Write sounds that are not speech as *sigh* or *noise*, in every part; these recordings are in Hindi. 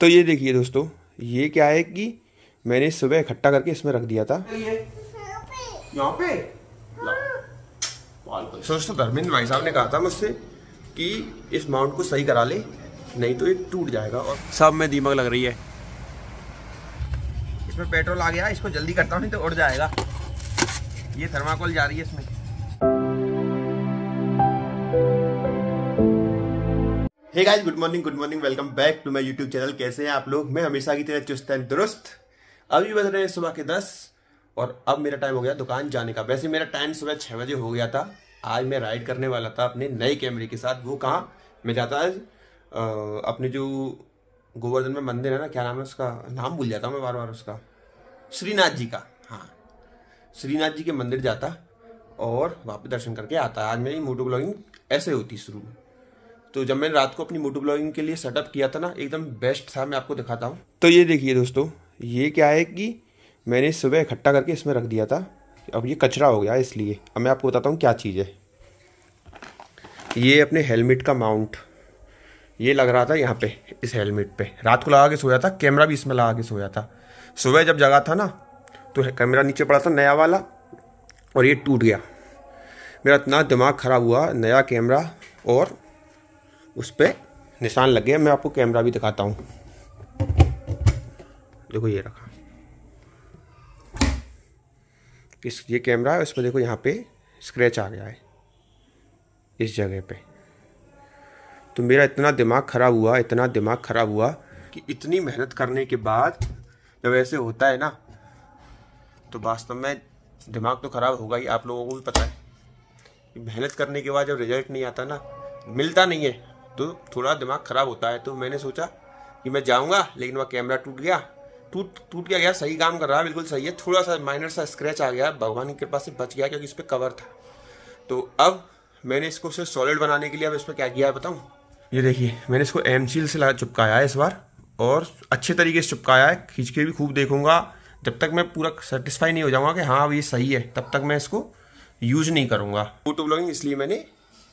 तो ये देखिए दोस्तों ये क्या है कि मैंने सुबह इकट्ठा करके इसमें रख दिया था। यहाँ पे? दोस्तों धर्मेंद्र भाई साहब ने कहा था मुझसे कि इस माउंट को सही करा ले नहीं तो ये टूट जाएगा और सब में दीमक लग रही है। इसमें पेट्रोल आ गया इसको जल्दी करता हूँ नहीं तो उड़ जाएगा। ये थर्माकोल जा रही है इसमें। Hey guys good morning good morning welcome back to my YouTube channel कैसे हैं आप लोग? मैं हमेशा की तरह चुस्त एंड दुरुस्त। अभी बज रहे हैं सुबह के दस, और अब मेरा टाइम हो गया दुकान जाने का। वैसे मेरा टाइम सुबह छः बजे हो गया था। आज मैं राइड करने वाला था अपने नए कैमरे के साथ। वो कहाँ? मैं जाता आज अपने जो गोवर्धन में मंदिर है ना, क्या नाम है उसका? नाम भूल जाता हूँ मैं बार बार उसका। श्रीनाथ जी का। हाँ। श्रीनाथ जी के मंदिर जाता, और वहाँ दर्शन करके आता। आज मेरी मोटो ब्लॉगिंग ऐसे होती शुरू। में तो जब मैंने रात को अपनी मोटो ब्लॉगिंग के लिए सेटअप किया था ना, एकदम बेस्ट था, मैं आपको दिखाता हूँ। तो ये देखिए दोस्तों, ये क्या है कि मैंने सुबह इकट्ठा करके इसमें रख दिया था। अब ये कचरा हो गया इसलिए। अब मैं आपको बताता हूँ क्या चीज़ है। ये अपने हेलमेट का माउंट। ये लग रहा था यहाँ पे, इस हेलमेट पे। रात को लगा के सोया था, कैमरा भी इसमें लगा के सोया था। सुबह जब जगा था ना तो कैमरा नीचे पड़ा था नया वाला, और ये टूट गया। मेरा इतना दिमाग ख़राब हुआ, नया कैमरा और उस पर निशान लग गया। मैं आपको कैमरा भी दिखाता हूँ। देखो ये रखा। इस, ये कैमरा है उस पर देखो यहाँ पे स्क्रैच आ गया है, इस जगह पे। तो मेरा इतना दिमाग ख़राब हुआ, इतना दिमाग ख़राब हुआ कि इतनी मेहनत करने के बाद जब ऐसे होता है ना तो वास्तव में दिमाग तो ख़राब होगा ही, आप लोगों को भी पता है। मेहनत करने के बाद जब रिज़ल्ट नहीं आता ना, मिलता नहीं है। तो थोड़ा दिमाग ख़राब होता है तो मैंने सोचा कि मैं जाऊँगा, लेकिन वह कैमरा टूट गया। टूट टूट क्या गया, सही काम कर रहा है, बिल्कुल सही है। थोड़ा सा माइनर सा स्क्रैच आ गया, भगवान की कृपा से बच गया, क्योंकि इस पर कवर था। तो अब मैंने इसको सिर्फ़ सॉलिड बनाने के लिए, अब इस पर क्या किया है बताऊँ? ये देखिए, मैंने इसको एम सील से चिपकाया है इस बार, और अच्छे तरीके से चिपकाया है। खींच के भी खूब देखूँगा। जब तक मैं पूरा सेटिस्फाई नहीं हो जाऊँगा कि हाँ अब ये सही है, तब तक मैं इसको यूज़ नहीं करूँगा। फ़ोटो ब्लॉगिंग इसलिए मैंने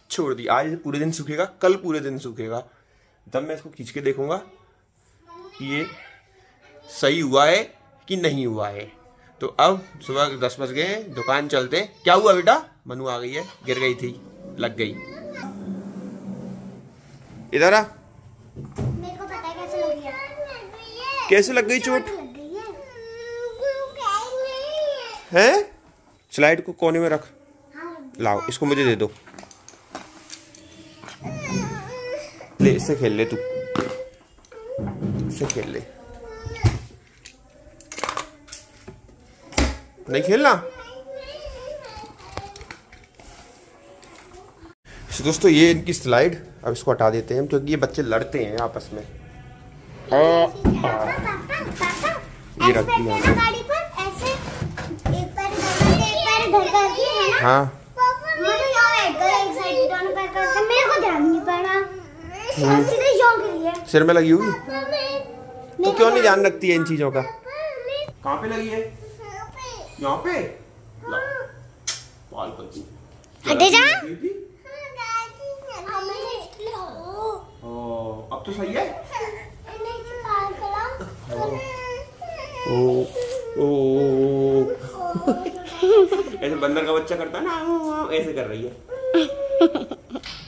छोड़ दी। आज पूरे दिन सूखेगा कल पूरे दिन सूखेगा। तब मैं इसको खींच के देखूँगा कि ये सही हुआ है कि नहीं हुआ है। तो अब सुबह दस बज गए दुकान चलते क्या हुआ बेटा? मनु आ गई है गिर गई थी लग गई। इधर आ। कैसे लग गई चोट? है। स्लाइड को कोने में रख। लाओ इसको मुझे दे दो। ले इससे खेल ले तू इससे खेल ले नहीं खेलना तो दोस्तों ये इनकी स्लाइड अब इसको हटा देते हैं क्योंकि ये बच्चे लड़ते हैं आपस में ये रख दिया हाँ मेरे को ध्यान नहीं पड़ा सिर में लगी हुई तो क्यों नहीं ध्यान रखती है इन चीज़ों का कहाँ पे लगी है यहाँ पे हटे जा अब तो सही है ओ ओ ऐसे बंदर का बच्चा करता है ना ऐसे कर रही है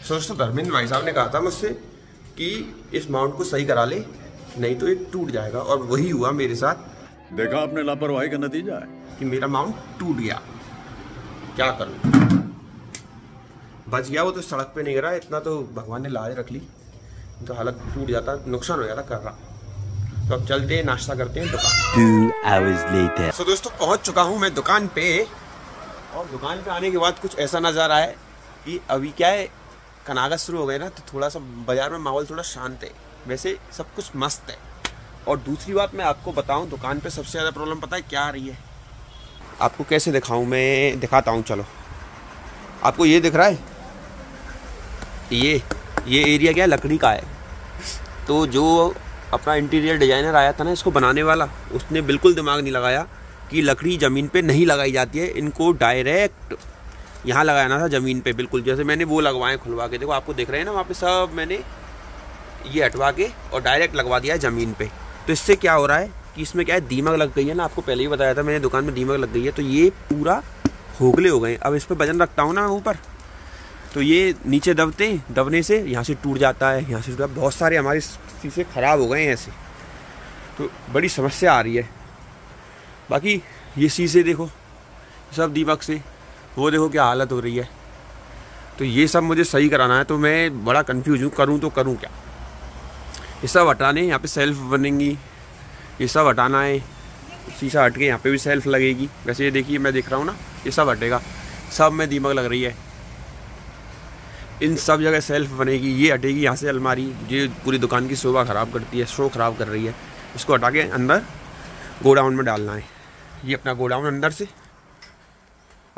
दोस्तों धर्मेंद्र भाई साहब ने कहा था मुझसे कि इस माउंट को सही करा ले नहीं तो ये टूट जाएगा। और वही हुआ मेरे साथ। देखा आपने लापरवाही का नतीजा है? कि मेरा माउंट टूट गया। क्या करूँ? बच गया वो तो सड़क पे नहीं गिरा इतना तो भगवान ने लाज रख ली। तो हालत टूट जाता नुकसान हो जाता कर रहा। तो अब चलते हैं नाश्ता करते हैं दुकान। So, दोस्तों पहुँच चुका हूँ मैं दुकान पे। और दुकान पे आने के बाद कुछ ऐसा नज़ारा है कि अभी क्या है कनागत शुरू हो गए ना तो थोड़ा सा बाज़ार में माहौल थोड़ा शांत है। वैसे सब कुछ मस्त है। और दूसरी बात मैं आपको बताऊँ, दुकान पे सबसे ज़्यादा प्रॉब्लम पता है क्या आ रही है? आपको कैसे दिखाऊँ? मैं दिखाता हूँ, चलो। आपको ये दिख रहा है? ये ये एरिया क्या लकड़ी का है। तो जो अपना इंटीरियर डिज़ाइनर आया था ना, इसको बनाने वाला, उसने बिल्कुल दिमाग नहीं लगाया कि लकड़ी ज़मीन पे नहीं लगाई जाती है। इनको डायरेक्ट यहाँ लगाना था ज़मीन पे, बिल्कुल। जैसे मैंने वो लगवाए, खुलवा के। देखो, आपको देख रहे हैं ना, वहाँ पे सब मैंने ये हटवा के और डायरेक्ट लगवा दिया है ज़मीन पे। तो इससे क्या हो रहा है कि इसमें क्या है, दीमक लग गई है ना, आपको पहले ही बताया था मैंने, दुकान में दीमक लग गई है तो ये पूरा खोखले हो गए। अब इस पर वज़न रखता हूँ ना ऊपर। तो ये नीचे दबते दबने से यहाँ से टूट जाता है, यहाँ से बहुत सारे हमारे शीशे ख़राब हो गए हैं ऐसे। तो बड़ी समस्या आ रही है। बाकी ये शीशे देखो, सब दीमक से। वो देखो क्या हालत हो रही है। तो ये सब मुझे सही कराना है तो मैं बड़ा कंफ्यूज हूँ, करूँ तो करूँ क्या? ये सब हटाने, यहाँ पे सेल्फ बनेंगी। ये सब हटाना है, शीशा हट के यहाँ पे भी सेल्फ लगेगी। वैसे ये देखिए, मैं देख रहा हूँ ना, ये सब हटेगा। सब में दीमक लग रही है। इन सब जगह सेल्फ बनेगी, ये हटेगी यहाँ से अलमारी। ये पूरी दुकान की शोभा ख़राब करती है शो ख़राब कर रही है। इसको हटा के अंदर गोडाउन में डालना है। ये अपना गोडाउन अंदर से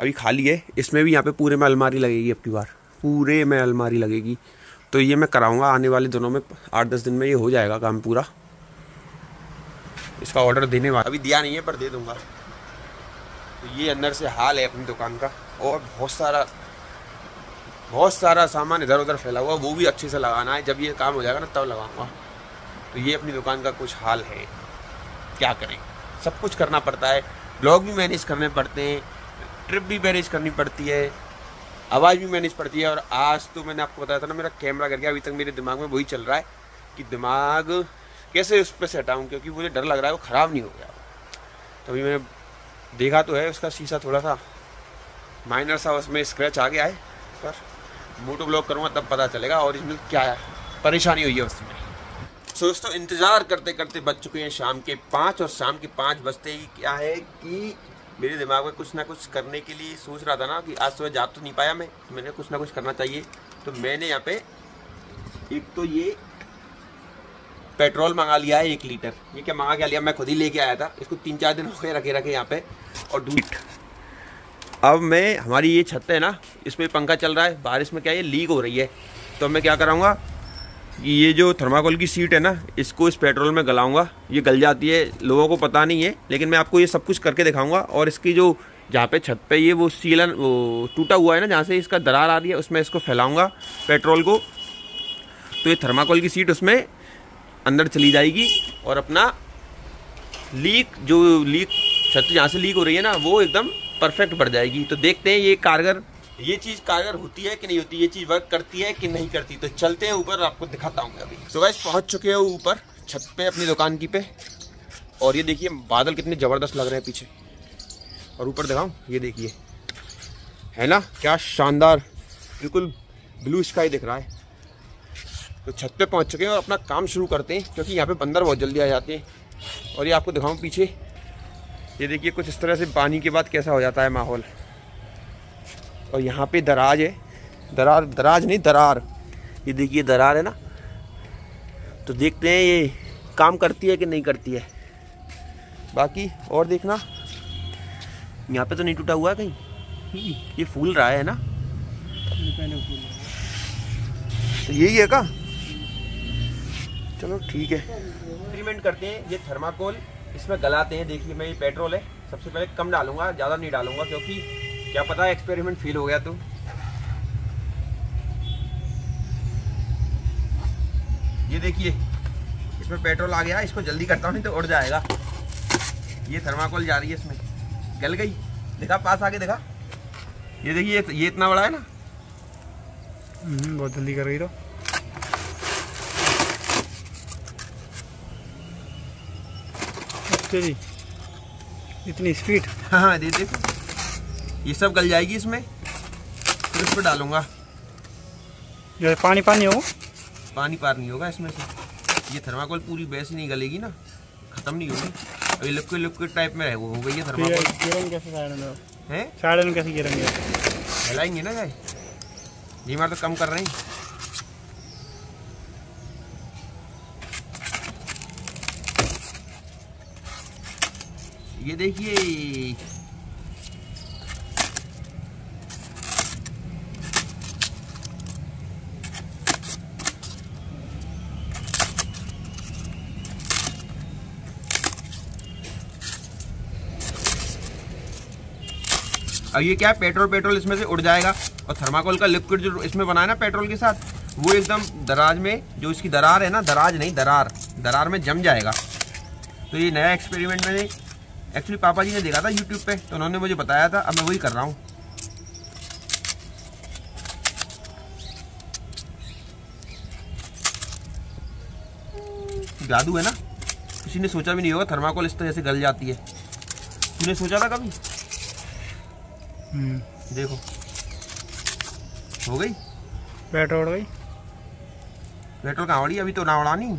अभी खाली है। इसमें भी यहाँ पे पूरे में अलमारी लगेगी अब की बार। पूरे में अलमारी लगेगी। तो ये मैं कराऊँगा। आने वाले दिनों में आठ दस दिन में ये हो जाएगा काम पूरा। इसका ऑर्डर देने वाला अभी दिया नहीं है, पर दे दूँगा। तो ये अंदर से हाल है अपनी दुकान का। और बहुत सारा बहुत सारा सामान इधर उधर फैला हुआ। वो भी अच्छे से लगाना है। जब ये काम हो जाएगा ना, तब लगाऊँगा। तो ये अपनी दुकान का कुछ हाल है। क्या करें? सब कुछ करना पड़ता है। ब्लॉग भी मैनेज करने पड़ते हैं। ट्रिप भी मैनेज करनी पड़ती है, आवाज़ भी मैनेज पड़ती है, और आज तो मैंने आपको बताया था ना, मेरा कैमरा गया, अभी तक मेरे दिमाग में वही चल रहा है कि दिमाग कैसे उस पर से हटाऊँ क्योंकि मुझे डर लग रहा है, वो ख़राब नहीं हो गया। तो अभी मैंने देखा तो है, उसका शीशा थोड़ा सा माइनर सा उसमें स्क्रैच आ गया है, पर मोटो ब्लॉक करूँगा, तब पता चलेगा इसमें क्या परेशानी हुई है उसमें। सो दोस्तों, इंतज़ार करते करते बज चुके हैं शाम के पाँच, और शाम के पाँच बजते ही क्या है कि मेरे दिमाग में कुछ ना कुछ करने के लिए सोच रहा था ना कि आज सुबह जा तो नहीं पाया मैं तो मैंने कुछ ना कुछ करना चाहिए। तो मैंने यहाँ पे एक तो ये पेट्रोल मंगा लिया है एक लीटर। ये क्या मंगा क्या लिया? मैं खुद ही लेके आया था। इसको तीन चार दिन हो गए रखे रखे यहाँ पे। और दूध अब मैं, हमारी ये छत है ना, इसमें पंखा चल रहा है। बारिश में क्या ये लीक हो रही है? तो मैं क्या कराऊँगा? ये जो थर्माकोल की सीट है ना, इसको इस पेट्रोल में गलाऊँगा। ये गल जाती है, लोगों को पता नहीं है, लेकिन मैं आपको ये सब कुछ करके दिखाऊँगा। और इसकी जो जहाँ पे छत पे ये वो सीलन, वो टूटा हुआ है ना, जहाँ से इसका दरार आ रही है, उसमें इसको फैलाऊँगा पेट्रोल को। तो ये थर्माकोल की सीट उसमें अंदर चली जाएगी और अपना लीक, जो लीक, छत जहाँ से लीक हो रही है ना, वो एकदम परफेक्ट बढ़ जाएगी। तो देखते हैं ये कारगर ये चीज़ कारगर होती है कि नहीं होती, ये चीज़ वर्क करती है कि नहीं करती? तो चलते हैं ऊपर, आपको दिखाता हूँ अभी। तो वैसे पहुँच चुके हैं ऊपर, छत पे, अपनी दुकान की पे। और ये देखिए, बादल कितने ज़बरदस्त लग रहे हैं पीछे। और ऊपर दिखाऊँ, ये देखिए। है ना? क्या शानदार, बिल्कुल ब्लू स्काई दिख रहा है। तो छत पे पहुँच चुके हैं और अपना काम शुरू करते हैं, क्योंकि यहाँ पे बंदर बहुत जल्दी आ जाते हैं। और ये आपको दिखाऊँ पीछे, ये देखिए कुछ इस तरह से पानी के बाद कैसा हो जाता है माहौल। और यहाँ पे दराज है। दरार दराज नहीं दरार। ये देखिए दरार है ना? तो देखते हैं ये काम करती है कि नहीं करती है। बाकी और देखना। यहाँ पे तो नहीं टूटा हुआ कहीं? ये फूल रहा है ना? तो यही है का? चलो ठीक है। एक्सपेरिमेंट करते हैं। ये थर्माकोल इसमें गलाते हैं। देखिए मैं ये पेट्रोल है। सबसे पहले कम डालूँगा ज़्यादा नहीं डालूँगा क्योंकि क्या पता एक्सपेरिमेंट फेल हो गया तो? ये देखिए इसमें पेट्रोल आ गया इसको जल्दी करता हूँ नहीं तो उड़ जाएगा। ये थर्माकोल जा रही है इसमें। गल गई? देखा पास आके देखा। ये देखिए ये इतना बड़ा है ना? हम्म, बहुत जल्दी कर रही तो। जी। इतनी स्पीड हाँ हाँ दे देखो। ये सब गल जाएगी इसमें? फिर इस पर डालूँगा। जो पानी पानी हो पानी पार नहीं होगा इसमें से। ये थर्माकोल पूरी वैसी नहीं गलेगी ना खत्म नहीं होगी। अभी लिक्विड लिक्विड टाइप में हो गई है थर्माकोल। गिरेंगे कैसे हैं? में कैसे गिरेंगे हिलाएँगे ना जाए जी मार तो कम कर रहे हैं। ये देखिए अब ये क्या है? पेट्रोल पेट्रोल इसमें से उड़ जाएगा। और थर्माकोल का लिक्विड जो इसमें बना है ना पेट्रोल के साथ, वो एकदम दराज में, जो इसकी दरार है ना, दराज नहीं, दरार दरार में जम जाएगा। तो ये नया एक्सपेरिमेंट मैंने एक्चुअली पापा जी ने देखा था यूट्यूब पे तो उन्होंने मुझे बताया था, अब मैं वही कर रहा हूँ। जादू है ना? किसी ने सोचा भी नहीं होगा, थर्माकोल इस तरह से गल जाती है। तूने सोचा था कभी? देखो। हो गई? पेट्रोल गई। पेट्रोल कहाँ उड़ी? अभी तो ना उड़ानी।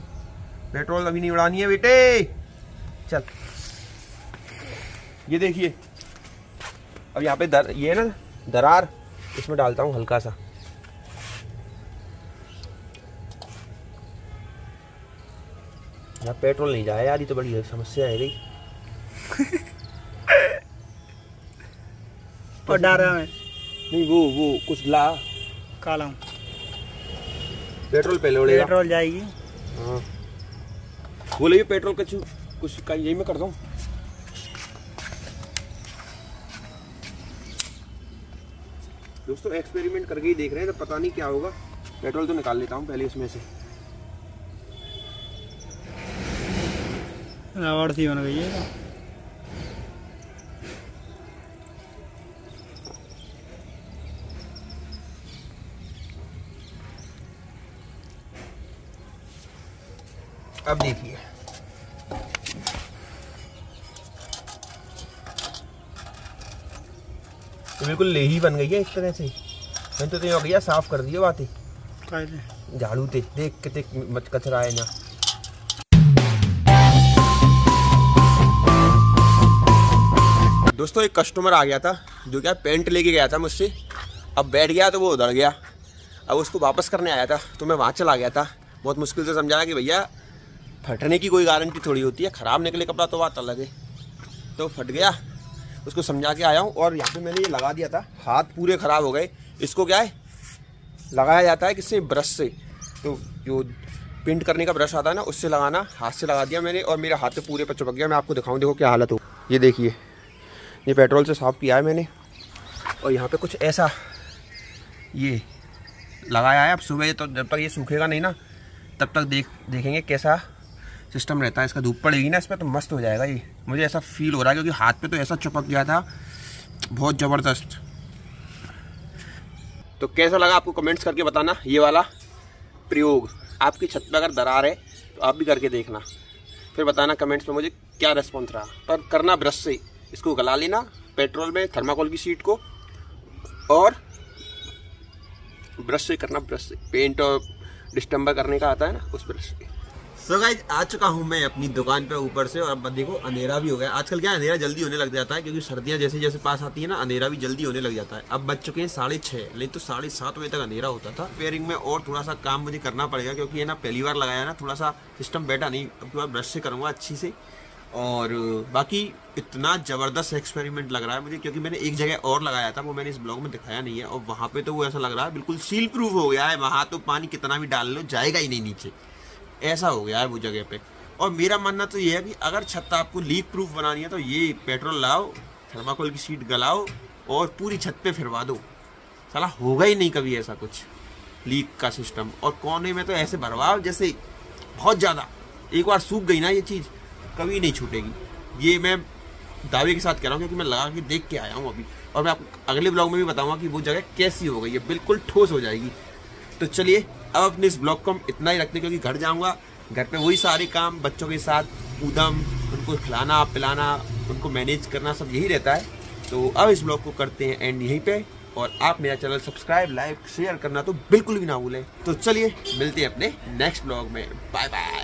पेट्रोल अभी नहीं उड़ानी है बेटे। चल। ये देखिए। अब यहाँ पे दर ये है ना दरार। इसमें डालता हूँ हल्का सा। यहाँ पेट्रोल नहीं जाए यार ये तो बड़ी समस्या है गई *laughs* और डारा में। नहीं वो वो कुछ ला। काला पेट्रोल पहले उड़ेगा पेट्रोल जाएगी। हाँ। बोले ये पेट्रोल का कुछ का यही मैं करता हूँ। दोस्तों एक्सपेरिमेंट करके ही देख रहे हैं तो पता नहीं क्या होगा। पेट्रोल तो निकाल लेता हूँ पहले इसमें से। रबड़ सी बन गई है। अब देखिए। तो बिल्कुल लेही बन गई है इस तरह से। मैंने तो तो भैया साफ़ कर दिया बातें। झाड़ू थे देख कितने मच कचरा है ना। दोस्तों एक कस्टमर आ गया था जो क्या पेंट लेके गया था मुझसे। अब बैठ गया तो वो उधर गया। अब उसको वापस करने आया था तो मैं वहाँ चला गया था। बहुत मुश्किल से समझाया कि भैया फटने की कोई गारंटी थोड़ी होती है। ख़राब निकले कपड़ा तो बात अलग है। तो फट गया, उसको समझा के आया हूँ और यहाँ पे मैंने ये लगा दिया था, हाथ पूरे ख़राब हो गए। इसको क्या है? लगाया जाता है किससे ब्रश से। तो जो पेंट करने का ब्रश आता है ना, उससे लगाना, हाथ से लगा दिया मैंने और मेरे हाथ पे पूरे पर चिपक गया। मैं आपको दिखाऊँ, देखो क्या हालत हो। ये देखिए, ये पेट्रोल से साफ़ किया है मैंने और यहाँ पे कुछ ऐसा ये लगाया है। अब सुबह तो जब तक ये सूखेगा नहीं ना, तब तक देख, देखेंगे कैसा सिस्टम रहता है, इसका धूप पड़ेगी ना इस पर तो मस्त हो जाएगा ये। मुझे ऐसा फील हो रहा है क्योंकि हाथ पे तो ऐसा चिपक गया था। बहुत ज़बरदस्त। तो कैसा लगा आपको कमेंट्स करके बताना, ये वाला? प्रयोग। आपकी छत पर अगर दरार है तो आप भी करके देखना। फिर बताना कमेंट्स में मुझे क्या रिस्पॉन्स रहा। पर करना ब्रश से। इसको गला लेना पेट्रोल में थर्माकोल की सीट को। और ब्रश से करना ब्रश से। पेंट और डिस्टम्बर करने का आता है ना, उस ब्रश से। सो गाइज़ आ चुका हूँ मैं अपनी दुकान पे ऊपर से और अब देखो, अंधेरा भी हो गया। आजकल क्या अंधेरा जल्दी होने लग जाता है क्योंकि सर्दियाँ जैसे जैसे पास आती है ना, अंधेरा भी जल्दी होने लग जाता है। अब बज चुके हैं साढ़े छः नहीं तो साढ़े सात बजे तक अंधेरा होता था। पेयरिंग में और थोड़ा सा काम मुझे करना पड़ेगा क्योंकि ये ना पहली बार लगाया ना, थोड़ा सा सिस्टम बैठा नहीं। अब की बार ब्रश से करूँगा अच्छी से। और बाकी इतना ज़बरदस्त एक्सपेरिमेंट लग रहा है मुझे क्योंकि मैंने एक जगह और लगाया था, वो मैंने इस ब्लॉग में दिखाया नहीं है। और वहाँ पे तो वो ऐसा लग रहा है, बिल्कुल सील प्रूफ हो गया है। वहाँ तो पानी कितना भी डाल लो, जाएगा ही नहीं नीचे। ऐसा हो गया है वो जगह पे। और मेरा मानना तो ये है कि अगर छत आपको लीक प्रूफ बनानी है तो ये पेट्रोल लाओ थर्माकोल की सीट गलाओ और पूरी छत पे फिरवा दो। साला होगा ही नहीं कभी ऐसा कुछ लीक का सिस्टम और कोने में तो ऐसे भरवाओ जैसे बहुत ज़्यादा। एक बार सूख गई ना ये चीज़, कभी नहीं छूटेगी। ये मैं दावे के साथ कह रहा हूँ क्योंकि मैं लगा के देख के आया हूँ अभी। और मैं आपको अगले ब्लॉग में भी बताऊँगा कि वो जगह कैसी हो गई है। बिल्कुल ठोस हो जाएगी। तो चलिए अब अपने इस ब्लॉग को हम इतना ही रखते क्योंकि घर जाऊँगा, घर पर वही सारे काम, बच्चों के साथ उदम उनको खिलाना, पिलाना, उनको मैनेज करना, सब यही रहता है। तो अब इस ब्लॉग को करते हैं एंड यहीं पर और आप मेरा चैनल सब्सक्राइब लाइक शेयर करना तो बिल्कुल भी ना भूलें। तो चलिए, मिलते हैं अपने नेक्स्ट ब्लॉग में। Bye bye